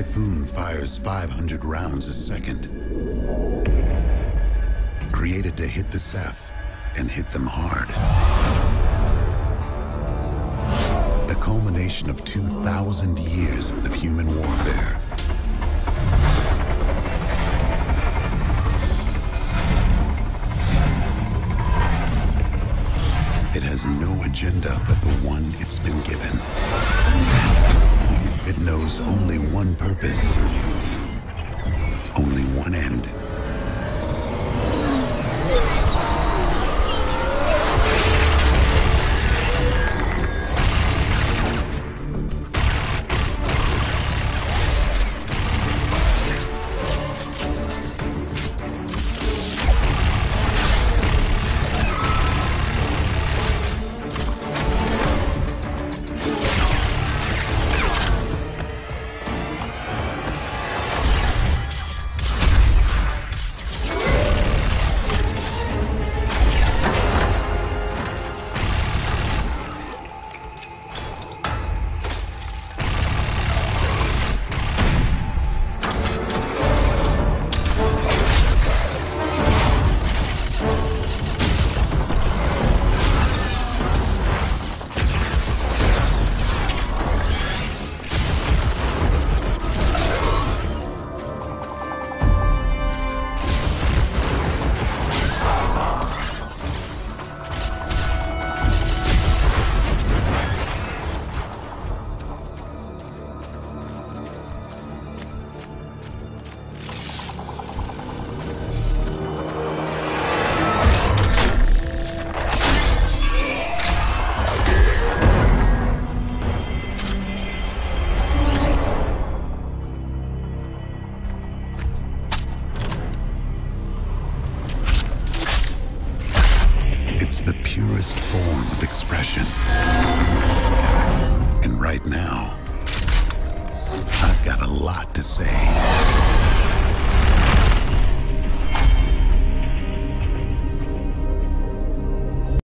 Typhoon fires 500 rounds a second. Created to hit the Ceph and hit them hard. The culmination of 2,000 years of human warfare. It has no agenda but the one it's been purpose, purest form of expression. And right now, I've got a lot to say.